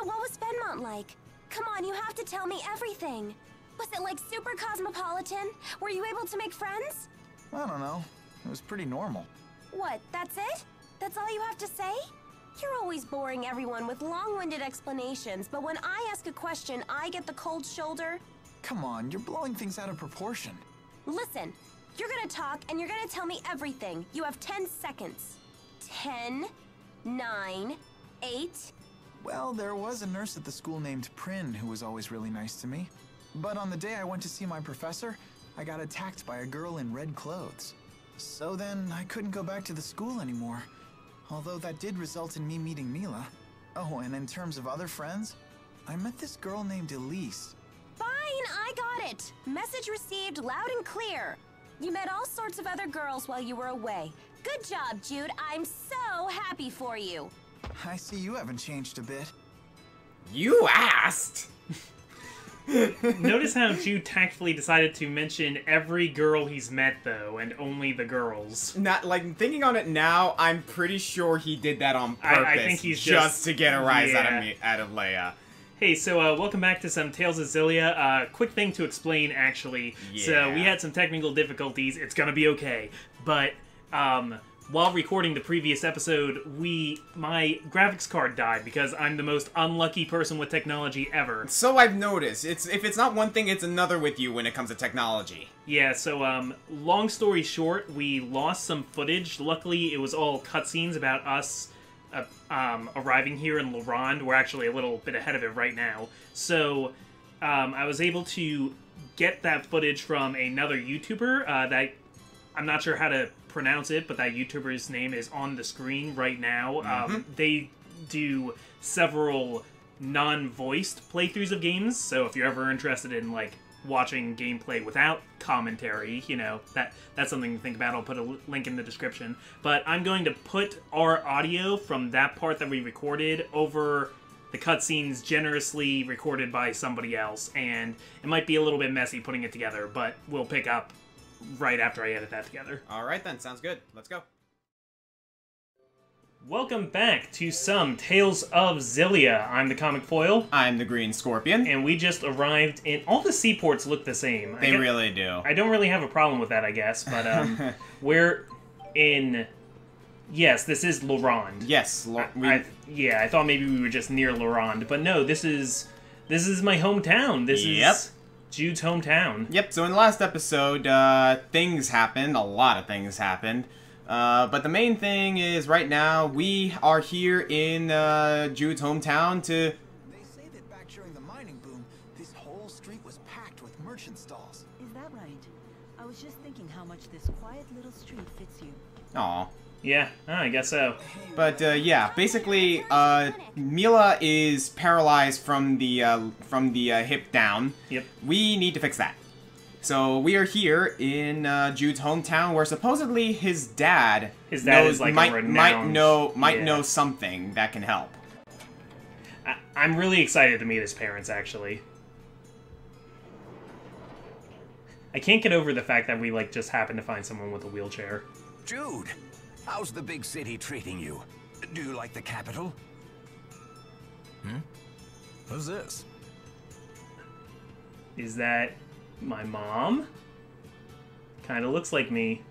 So what was Fennmont like? Come on, you have to tell me everything. Was it like super cosmopolitan? Were you able to make friends? I don't know. It was pretty normal. What, that's it? That's all you have to say? You're always boring everyone with long-winded explanations, but when I ask a question, I get the cold shoulder. Come on, you're blowing things out of proportion. Listen, you're gonna talk and you're gonna tell me everything. You have 10 seconds. 10, 9, 8. Well, there was a nurse at the school named Prin who was always really nice to me. But on the day I went to see my professor, I got attacked by a girl in red clothes. So then, I couldn't go back to the school anymore. Although that did result in me meeting Milla. Oh, and in terms of other friends, I met this girl named Elize. Fine, I got it. Message received loud and clear. You met all sorts of other girls while you were away. Good job, Jude. I'm so happy for you. I see you haven't changed a bit. You asked! Notice how Jude tactfully decided to mention every girl he's met, though, and only the girls. Not like thinking on it now. I'm pretty sure he did that on I- purpose, I think he's just, just- to get a rise out of me, out of Leia. Hey, so uh, welcome back to some Tales of Xillia. Uh, quick thing to explain, actually. Yeah. So we had some technical difficulties. It's gonna be okay. But um, while recording the previous episode, we my graphics card died because I'm the most unlucky person with technology ever. So I've noticed. It's if it's not one thing, it's another with you when it comes to technology. Yeah, so um, long story short, we lost some footage. Luckily, it was all cutscenes about us uh, um, arriving here in Leronde. We're actually a little bit ahead of it right now. So um, I was able to get that footage from another YouTuber uh, that I'm not sure how to pronounce it, but that YouTuber's name is on the screen right now. Um, they do several non-voiced playthroughs of games, so if you're ever interested in like watching gameplay without commentary, you know that that's something to think about. I'll put a l- link in the description. But I'm going to put our audio from that part that we recorded over the cutscenes generously recorded by somebody else, and it might be a little bit messy putting it together, but we'll pick up right after I edit that together. All right then, sounds good. Let's go. Welcome back to some Tales of Xillia. I'm the Comic Foil, I'm the Green Scorpion. and we just arrived in. All the seaports look the same. They gue- really do. I don't really have a problem with that, I guess, but um, we're in. Yes, this is Leronde. yes, lo- we, I, yeah, I thought maybe we were just near Leronde, but no. This is this is my hometown. This Yep. is Jude's hometown. Yep, so in the last episode, uh, things happened. A lot of things happened. Uh, but the main thing is, right now, we are here in uh, Jude's hometown to. They say that back during the mining boom, this whole street was packed with merchant stalls. Is that right? I was just thinking how much this quiet little street fits you. Aw. Yeah, oh, I guess so. But uh, yeah, basically, uh, Milla is paralyzed from the uh, from the uh, hip down. Yep. We need to fix that. So we are here in uh, Jude's hometown, where supposedly his dad, His dad knows, is, like, a might might know might yeah. know something that can help. I, I'm really excited to meet his parents. Actually, I can't get over the fact that we like just happened to find someone with a wheelchair. Jude, how's the big city treating you? Do you like the capital? Hmm? Who's this? Is that my mom? Kind of looks like me.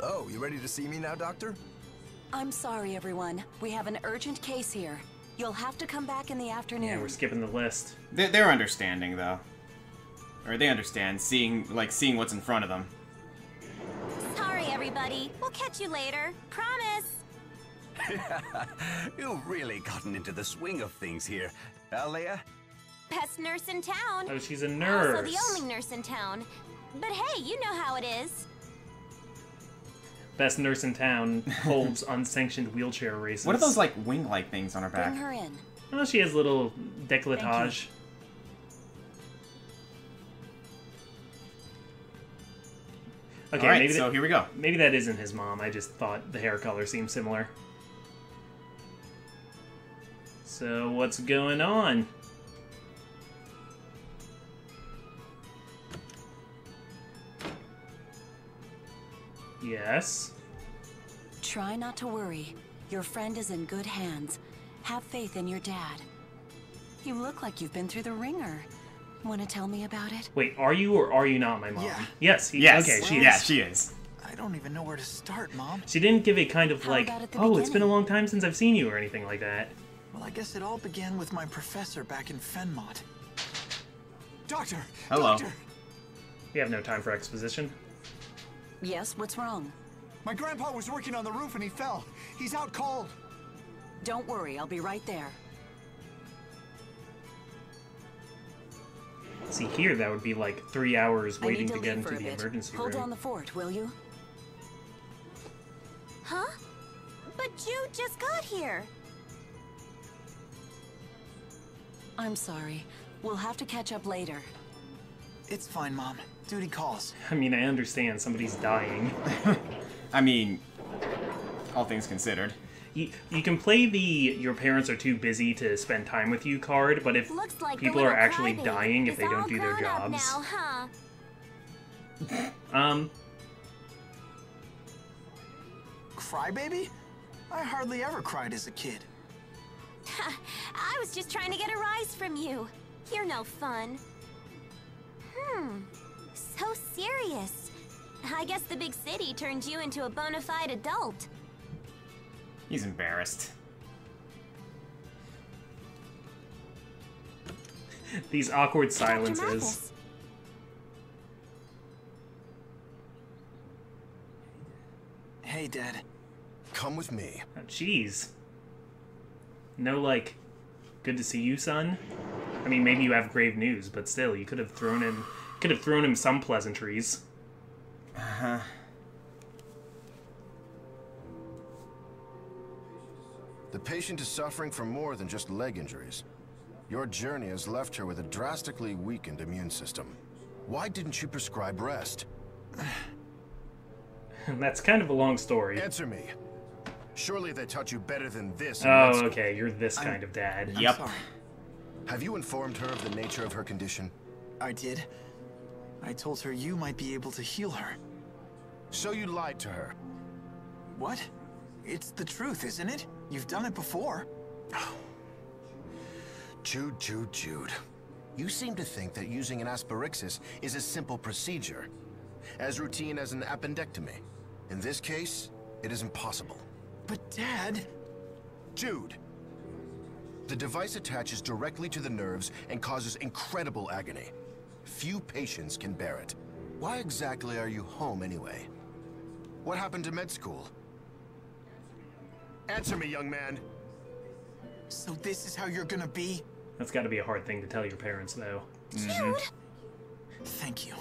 Oh, you ready to see me now, Doctor? I'm sorry, everyone. We have an urgent case here. You'll have to come back in the afternoon. Yeah, we're skipping the list. They're, they're understanding though, or they understand seeing like seeing what's in front of them. Sorry, everybody. We'll catch you later. Promise. You've really gotten into the swing of things here. Leia? Best nurse in town. Oh, she's a nurse. Also nurse. the only nurse in town. But hey, you know how it is. Best nurse in town holds unsanctioned wheelchair races. What are those like wing-like things on her back? Bring her in. Oh, she has little décolletage. Okay, All right, maybe so that, here we go. maybe that isn't his mom. I just thought the hair color seemed similar. So what's going on? Yes. Try not to worry. Your friend is in good hands. Have faith in your dad. You look like you've been through the ringer. Want to tell me about it? Wait, are you or are you not my mom? Yeah. Yes. he- Yes. Okay, she yeah, is. she is. I don't even know where to start, Mom. She didn't give a kind of How like, about at the oh, it's been a long time since I've seen you or anything like that. Well, I guess it all began with my professor back in Fennmont. Doctor! Hello. Doctor! We have no time for exposition. Yes, what's wrong? My grandpa was working on the roof and he fell. He's out cold. Don't worry, I'll be right there. See here, that would be like three hours waiting to, to get into the bit. emergency Hold room. on the fort, will you? Huh? But you just got here. I'm sorry. We'll have to catch up later. It's fine, Mom. Duty calls. I mean, I understand somebody's dying. I mean, all things considered. You, you can play the your parents are too busy to spend time with you card, but if Looks like people are actually dying if they don't do their jobs, Now, huh? um, Crybaby? I hardly ever cried as a kid. I was just trying to get a rise from you. You're no fun. Hmm. So serious. I guess the big city turned you into a bona fide adult. He's embarrassed. these awkward silences. Hey, Dad. Come with me. Oh, Jeez. No, like, good to see you, son. I mean, maybe you have grave news, but still, you could have thrown him, could have thrown him some pleasantries. Uh-huh. The patient is suffering from more than just leg injuries. Your journey has left her with a drastically weakened immune system. Why didn't you prescribe rest? That's kind of a long story. Answer me. Surely they taught you better than this. Oh, okay, you're this kind of dad. I'm Yep. sorry. Have you informed her of the nature of her condition? I did. I told her you might be able to heal her. So you lied to her. What? It's the truth, isn't it? You've done it before. Jude, Jude, Jude. You seem to think that using an asperixis is a simple procedure. As routine as an appendectomy. In this case, it is impossible. But, Dad... Jude! The device attaches directly to the nerves and causes incredible agony. Few patients can bear it. Why exactly are you home anyway? What happened to med school? Answer me, young man. So this is how you're gonna be? That's got to be a hard thing to tell your parents, though. Jude! Mm-hmm. Thank you.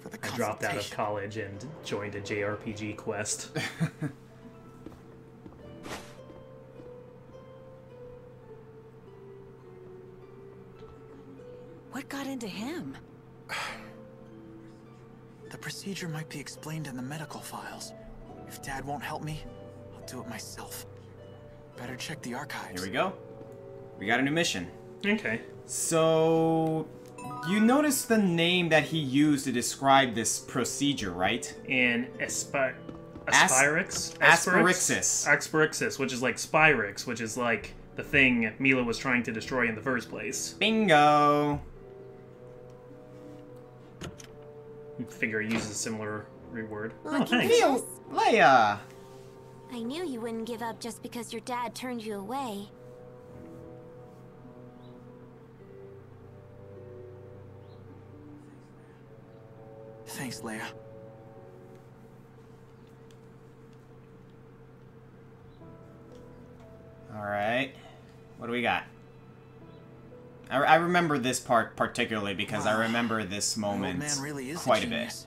For the I dropped out of college and joined a JRPG quest. What got into him? The procedure might be explained in the medical files. If Dad won't help me, I'll do it myself. Better check the archives. Here we go. We got a new mission. okay. So, you notice the name that he used to describe this procedure, right? And aspi- As- Aspirix? Asperixis. Asperixis, which is like Spyrix, which is like the thing Milla was trying to destroy in the first place. Bingo! Figure he uses a similar reword. Oh, Look at thanks. Leia! I knew you wouldn't give up just because your dad turned you away. Thanks, Leia. Alright. What do we got? I, I remember this part particularly because I ah. remember this The old moment man really is quite a a bit. genius.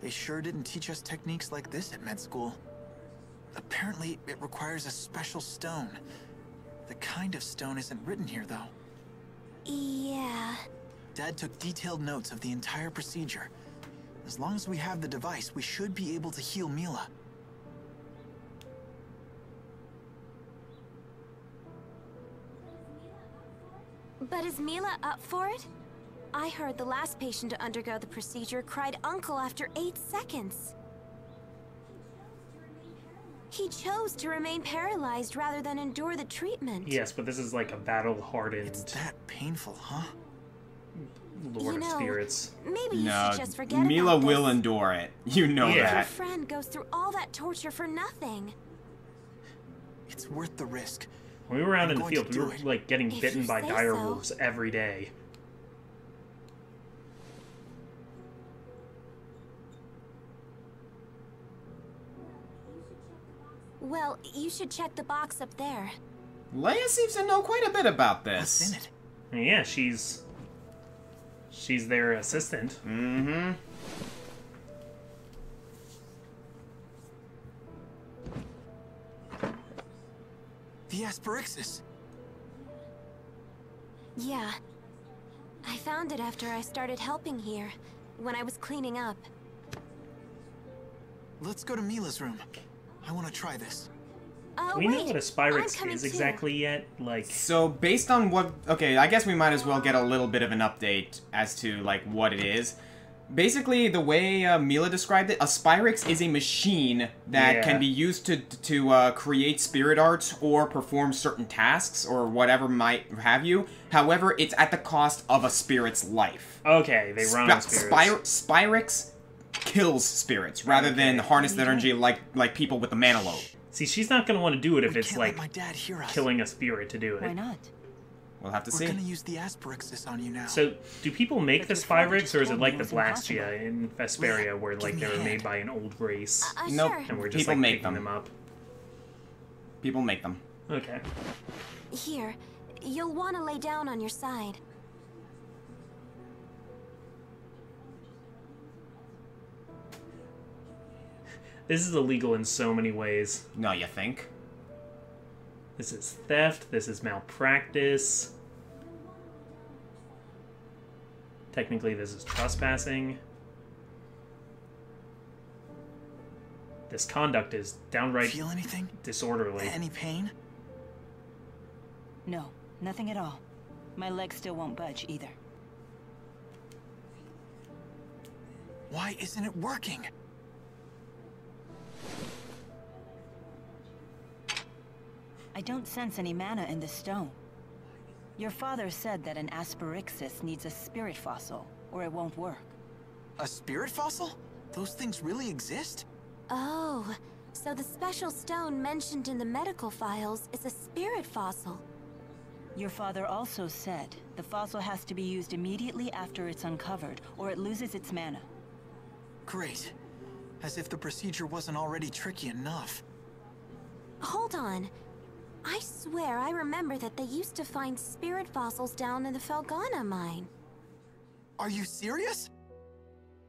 They sure didn't teach us techniques like this at med school. Apparently, it requires a special stone. The kind of stone isn't written here, though. Yeah. Dad took detailed notes of the entire procedure. As long as we have the device, we should be able to heal Milla. But is Milla up for it? I heard the last patient to undergo the procedure cried uncle after eight seconds. He chose to remain paralyzed rather than endure the treatment. Yes, but this is like a battle-hardened It's that painful, huh? Lord You of Spirits. Maybe you No, should just forget Milla about will this. endure it. You know Yeah. Your that. friend goes through all that torture for nothing. It's worth the risk. When we were out I'm in the field, we were it. like getting If bitten by dire so. wolves every day. Well, you should check the box up there. Leia seems to know quite a bit about this. What's this. in it? Yeah, she's she's their assistant. Mm-hmm. The Asperixis. Yeah. I found it after I started helping here, when I was cleaning up. Let's go to Milla's room. I want to try this. Oh, we wait. know what a I'm Spyrix coming is too. exactly yet. Like, So based on what okay, I guess we might as well get a little bit of an update as to like what it is. Basically, the way uh, Milla described it, a Spyrix is a machine that Yeah. can be used to to uh, create spirit arts or perform certain tasks or whatever might have you. However, it's at the cost of a spirit's life. okay, they run on spirits. Spyr- Spyrix kills spirits rather than harness that energy like like people with the mana lobe. See, she's not gonna want to do it if we it's like my dad hear us. killing a spirit to do it. Why it. not? We'll have to We're see. gonna use the Asperixis on you now. So, do people make But the your Spyrix, or is it like the. Blastia in Vesperia, where like they a were made by an old race, Uh, Nope. and we're just People like make picking them. them up? People make them. Okay. Here, you'll want to lay down on your side. This is illegal in so many ways. No, you think? This is theft. This is malpractice. Technically, this is trespassing. This conduct is downright Feel anything? disorderly. Any pain? No, nothing at all. My leg still won't budge either. Why isn't it working? I don't sense any mana in the stone. Your father said that an Asperixis needs a spirit fossil, or it won't work. A spirit fossil? Those things really exist? Oh, so the special stone mentioned in the medical files is a spirit fossil. Your father also said the fossil has to be used immediately after it's uncovered, or it loses its mana. Great. As if the procedure wasn't already tricky enough. Hold on. I swear I remember that they used to find spirit fossils down in the Felgana mine. Are you serious?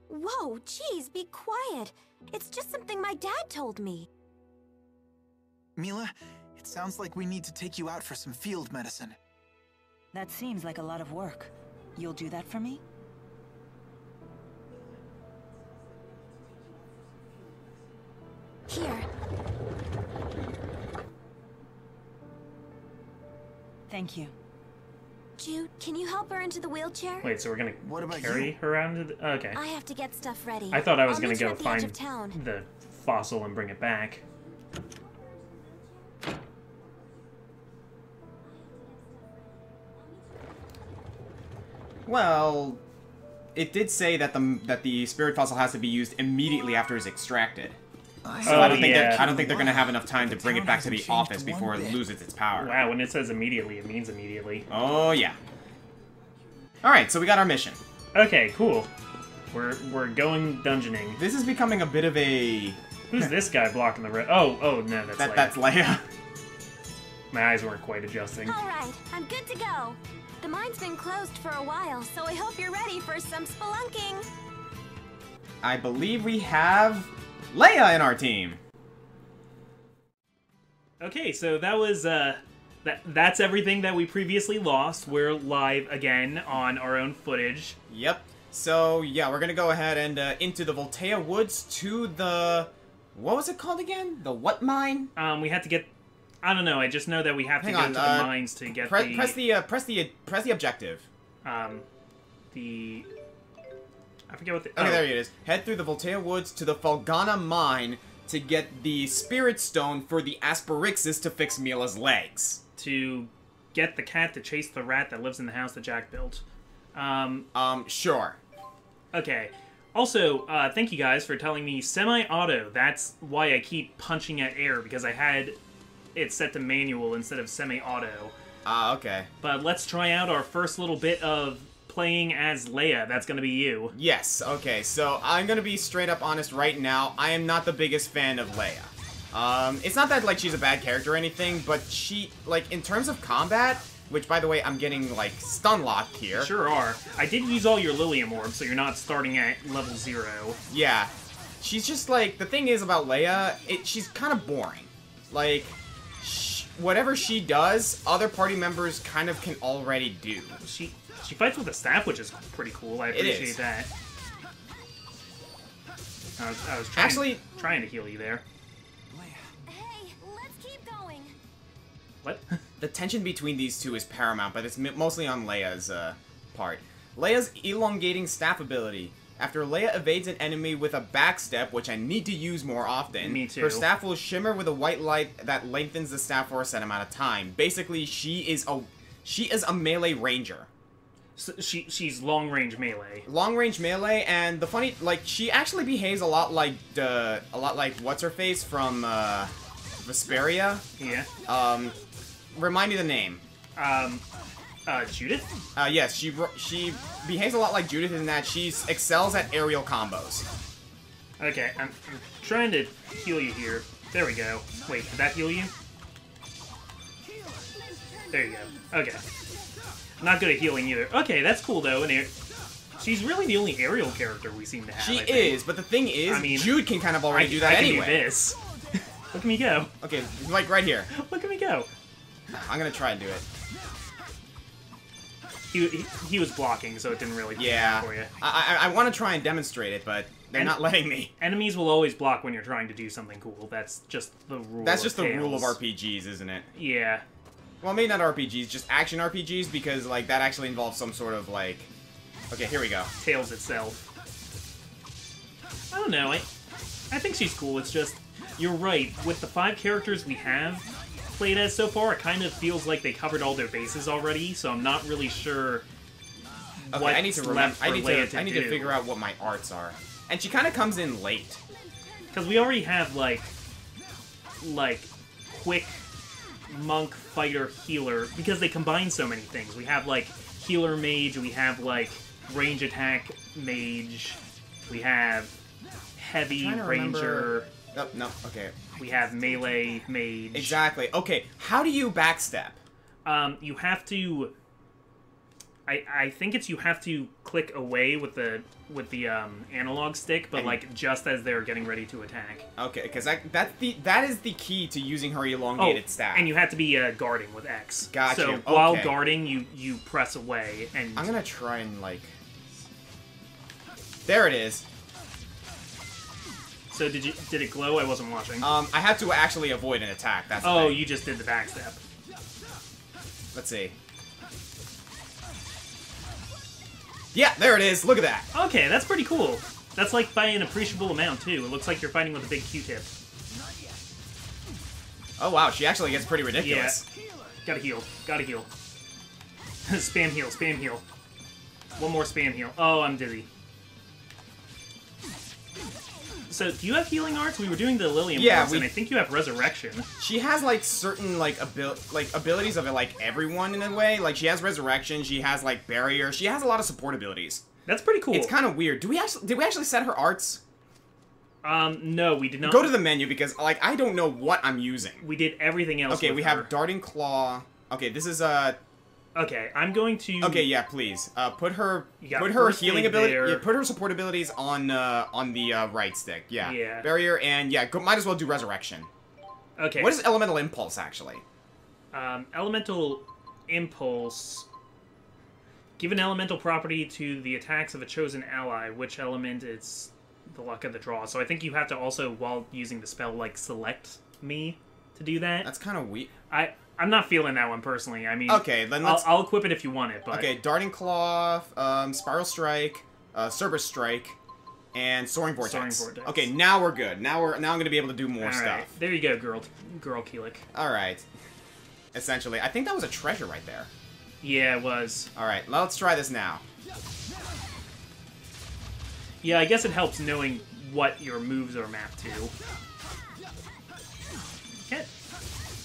Whoa, geez, be quiet. It's just something my dad told me. Milla, it sounds like we need to take you out for some field medicine. That seems like a lot of work. You'll do that for me? Here, Thank you. Jude, can you help her into the wheelchair? Wait, so we're gonna What about carry you? her around? To the... Oh, okay. I have to get stuff ready. I thought I was I'll gonna go the find town. the fossil and bring it back. Well, it did say that the that the spirit fossil has to be used immediately after it's extracted. I So I don't Oh, think yeah. I don't think they're gonna have enough time to bring it back to the office one before it loses its power. Wow, when it says immediately, it means immediately. Oh yeah. All right, so we got our mission. Okay, cool. We're we're going dungeoning. This is becoming a bit of a Who's this guy blocking the road? Oh, oh no, that's that Leia. that's Leia. My eyes weren't quite adjusting. All right, I'm good to go. The mine's been closed for a while, so I hope you're ready for some spelunking. I believe we have Leia in our team. Okay, so that was uh that that's everything that we previously lost. We're live again on our own footage. Yep. So yeah, we're gonna go ahead and uh, into the Voltea Woods to the what was it called again? The what mine? Um we had to get I don't know, I just know that we have Hang to go on, to the uh, mines to get Press, the press the uh, press the press the objective. um the I forget what the Okay, oh, there it is. Head through the Voltea Woods to the Falgana Mine to get the Spirit Stone for the Asperixis to fix Milla's legs. To get the cat to chase the rat that lives in the house that Jack built. Um, Um, sure. okay. Also, uh, thank you guys for telling me semi-auto. That's why I keep punching at air because I had it set to manual instead of semi-auto. Ah, okay. But let's try out our first little bit of playing as Leia. That's gonna be you. Yes, okay, so I'm gonna be straight up honest right now. I am not the biggest fan of Leia. Um, it's not that, like, she's a bad character or anything, but she, like, in terms of combat, which, by the way, I'm getting, like, stun locked here. Sure are. I did use all your Lilium orbs, so you're not starting at level zero. Yeah. She's just, like, the thing is about Leia, it, she's kind of boring. Like, sh- whatever she does, other party members kind of can already do. She she fights with a staff, which is pretty cool. I It is. appreciate that. I was, I was trying, Actually- trying to heal you there. Hey, let's keep going. What? The tension between these two is paramount, but it's mostly on Leia's uh, part. Leia's elongating staff ability. After Leia evades an enemy with a backstep, which I need to use more often, Me too. her staff will shimmer with a white light that lengthens the staff for a set amount of time. Basically, she is a she is a melee ranger. So she she's long range melee. Long range melee, and the funny, like, she actually behaves a lot like the, a lot like what's her face from uh, Vesperia. Yeah. Um, remind me the name. Um. Uh, Judith. Uh, yes, she she behaves a lot like Judith in that she excels at aerial combos. Okay, I'm, I'm trying to heal you here. There we go. Wait, did that heal you? There you go. Okay. Not good at healing either. Okay, that's cool though. And she's really the only aerial character we seem to have. She I is, but the thing is, I mean, Jude can kind of I, already do that I can anyway. do this. Look at me go. Okay, like right here. Look at me go. I'm gonna try and do it. He, he, he was blocking, so it didn't really Yeah, for you. I I, I want to try and demonstrate it, but they're And- not letting me. Enemies will always block when you're trying to do something cool. That's just the rule. That's just the rule of RPGs, isn't it? Yeah. Well, maybe not RPGs, just action RPGs, because like that actually involves some sort of like. Okay, here we go. Tails itself. I don't know. I I think she's cool. It's just you're right. With the five characters we have played as so far, it kind of feels like they covered all their bases already. So I'm not really sure. Okay, I need to remember. I need to. to I need do. to figure out what my arts are. And she kind of comes in late. Because we already have like like quick monk fighter healer because they combine so many things. We have like healer mage, we have like range attack mage, we have heavy ranger, remember- No, no. Okay. we have melee mage. Exactly. Okay. How do you backstep? Um, you have to. I, I think it's you have to click away with the with the um, analog stick, but And- like just as they're getting ready to attack. Okay, because that that's the that is the key to using her elongated staff. Oh, and you have to be uh, guarding with X. Got so you. while guarding, you you press away, and I'm gonna try and like. There it is. so did you did it glow? I wasn't watching. Um, I had to actually avoid an attack. That's oh, you just did the backstep. Let's see. Yeah, there it is. Look at that. Okay, that's pretty cool. That's like by an appreciable amount too. It looks like you're fighting with a big Q-tip. Oh wow, she actually gets pretty ridiculous. Yeah. Gotta heal. Gotta heal. spam heal. Spam heal. One more spam heal. Oh, I'm dizzy. So, do you have healing arts? We were doing the Lilium Yeah, arts, we- and I think you have resurrection. She has like certain like abil- like abilities of like everyone in a way. Like she has resurrection. She has like barrier. She has a lot of support abilities. That's pretty cool. It's kind of weird. Do we actually did we actually set her arts? Um, no, we did not. Go to the menu because like I don't know what I'm using. We did everything else. Okay, we her. have darting claw. Okay, this is uh Okay, I'm going to. Okay, yeah, please. Uh, put her, put her healing ability. Yeah, put her support abilities on uh, on the uh, right stick. Yeah. Yeah. Barrier and yeah, go, might as well do resurrection. Okay. What is elemental impulse actually? um, elemental impulse? Give an elemental property to the attacks of a chosen ally. Which element is the luck of the draw? So I think you have to also, while using the spell, like select me to do that. That's kind of weak. I I'm not feeling that one personally. I mean, Okay, then I'll. I'll equip it if you want it. But Okay, darting claw, um, spiral strike, uh, Cerberus strike, and soaring vortex. Soaring vortex. Okay, now we're good. Now we're now I'm gonna be able to do more All stuff. right, there you go, girl, girl Keelik. All right. Essentially, I think that was a treasure right there. Yeah, it was. All right, let's try this now. Yeah, I guess it helps knowing what your moves are mapped to.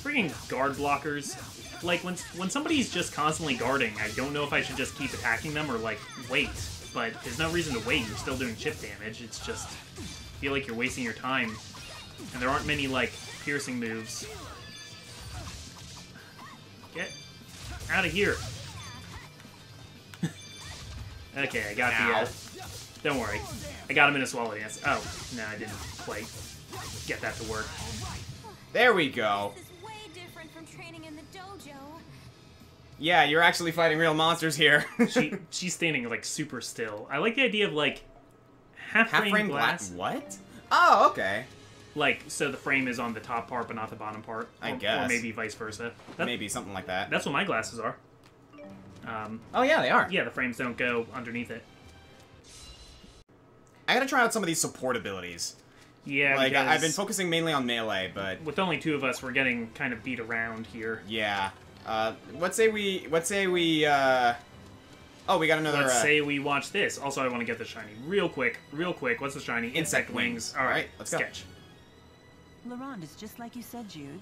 Freaking guard blockers. Like when when somebody's just constantly guarding, I don't know if I should just keep attacking them or like wait. But there's no reason to wait. You're still doing chip damage. It's just I feel like you're wasting your time, and there aren't many like piercing moves. Get out of here. okay, I got Ow. the. Uh, don't worry, I got him in a swallow dance. Oh no, I didn't quite get that to work. There we go. Yeah, you're actually fighting real monsters here. she she's standing like super still. I like the idea of like half frame, Half frame glass. glass. What? Oh, okay. Like so the frame is on the top part but not the bottom part. I or, guess. Or maybe vice versa. That, Maybe something like that. That's what my glasses are. Um, Oh yeah, they are. yeah, the frames don't go underneath it. I gotta try out some of these support abilities. Yeah, like I- I've been focusing mainly on melee, but with only two of us, we're getting kind of beat around here. yeah. Uh, let's say we. Let's say we. Uh... Oh, we got another. Let's uh, say we watch this. Also, I want to get the shiny real quick, real quick. What's the shiny? Insect wings. All right, Alright, let's go. sketch. Leronde is just like you said, Jude.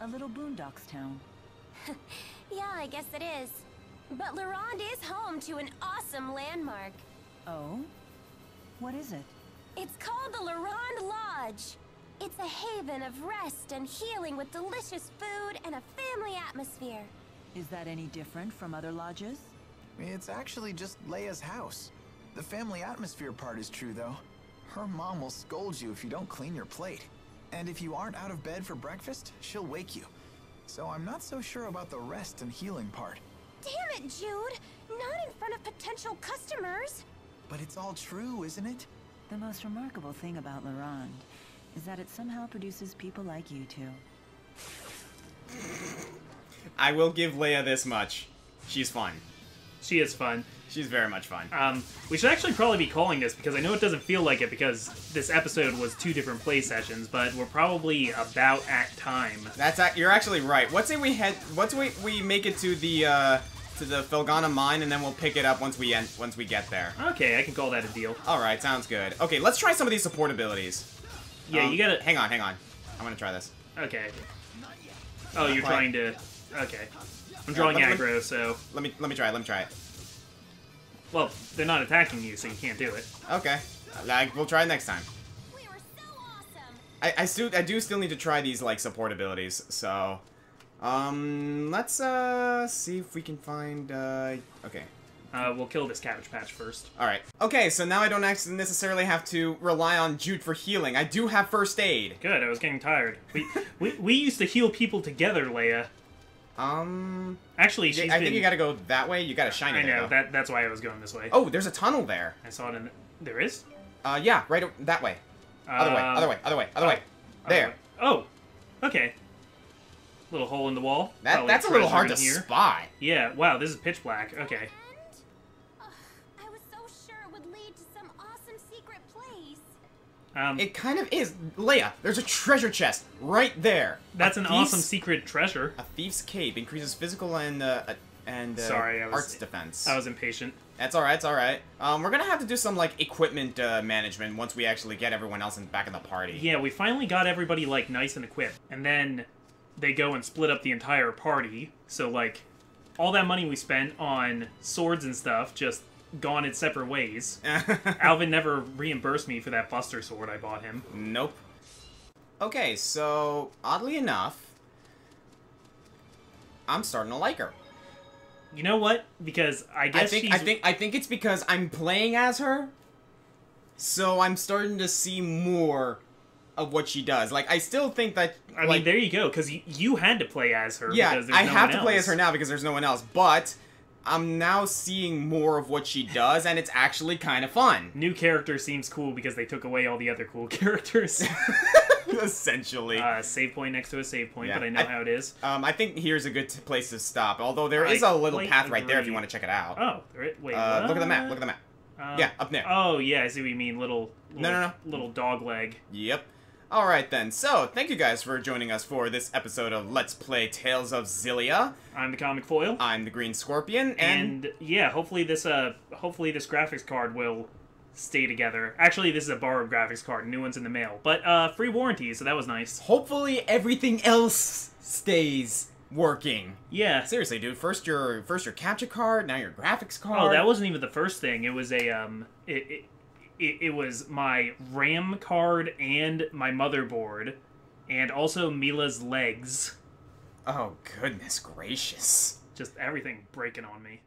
A little boondocks town. Yeah, I guess it is. But Leronde is home to an awesome landmark. Oh? What is it? It's called the Leronde Lodge. It's a haven of rest and healing with delicious food and a family atmosphere. Is that any different from other lodges? It's actually just Leia's house. The family atmosphere part is true, though. Her mom will scold you if you don't clean your plate. And if you aren't out of bed for breakfast, she'll wake you. So I'm not so sure about the rest and healing part. Damn it, Jude! Not in front of potential customers! But it's all true, isn't it? The most remarkable thing about Leronde is that it somehow produces people like you two. I will give Leia this much. She's fun. She is fun. She's very much fun. Um, we should actually probably be calling this because I know it doesn't feel like it because this episode was two different play sessions, but we're probably about at time. That's ac- you're actually right. Let's say we head. Once we we make it to the uh, to the Felgana mine, and then we'll pick it up once we end, once we get there. Okay, I can call that a deal. All right, sounds good. Okay, let's try some of these support abilities. Yeah, Um, you gotta. Hang on, hang on. I'm gonna try this. Okay. Oh, you're Why? trying to. Okay. I'm drawing let me- aggro, so. Let me let me try it. Let me try it. Well, they're not attacking you, so you can't do it. Okay. Like we'll try next time. We were so awesome! I I still I do still need to try these like support abilities. So, um, let's uh see if we can find uh okay. Uh, we'll kill this Cabbage Patch first. All right. Okay, so now I don't actually necessarily have to rely on Jude for healing. I do have first aid. Good, I was getting tired. We we, we used to heal people together, Leia. Um, Actually, she's I been... think you gotta go that way. You gotta shine it I know, though. that, that's why I was going this way. Oh, there's a tunnel there. I saw it in the... There is? Uh, yeah, right that way. Other way, other way, other way, other oh, way. There. way. Oh, okay. Little hole in the wall. That that's a little hard to here. spot. Yeah, wow, this is pitch black. Okay. Um, It kind of is. Leia, there's a treasure chest right there. that's A an awesome secret treasure. A thief's cape increases physical and uh, uh, and uh, Sorry, I was- arts defense. I was impatient. That's all right. It's all right. Um, we're gonna have to do some like equipment uh, management once we actually get everyone else in, back in the party. Yeah, we finally got everybody, like, nice and equipped. And then they go and split up the entire party. So, like, all that money we spent on swords and stuff just gone its separate ways. Alvin never reimbursed me for that Buster sword I bought him. Nope. Okay, so oddly enough, I'm starting to like her. You know what? Because I guess I think she's... I think I think it's because I'm playing as her. So I'm starting to see more of what she does. Like I still think that I mean, like, there you go, because you, you had to play as her. yeah, because there's I have to play as her now because there's no one else. But I'm now seeing more of what she does, and it's actually kind of fun. New character seems cool because they took away all the other cool characters. Essentially. uh, save point next to a save point, Yeah, but I know I- how it is. um, I think here's a good t- place to stop. Although there I is a little path right there if you want to check it out. Oh, wait. uh, look at the map. Look at the map. Uh, Yeah, up there. Oh yeah, I see what you mean. Little, little No, no, no. little dog leg. Yep. Alright then, so thank you guys for joining us for this episode of Let's Play Tales of Xillia. I'm the comic foil. I'm the Green Scorpion, and, and yeah, hopefully this uh hopefully this graphics card will stay together. Actually, this is a borrowed graphics card. New one's in the mail, but uh free warranty, so that was nice. hopefully everything else stays working. Yeah. Seriously, dude. First your first your capture card, now your graphics card. Oh, that wasn't even the first thing. It was a um it it, it, it was my RAM card and my motherboard and also Milla's legs. Oh goodness gracious. Just everything breaking on me.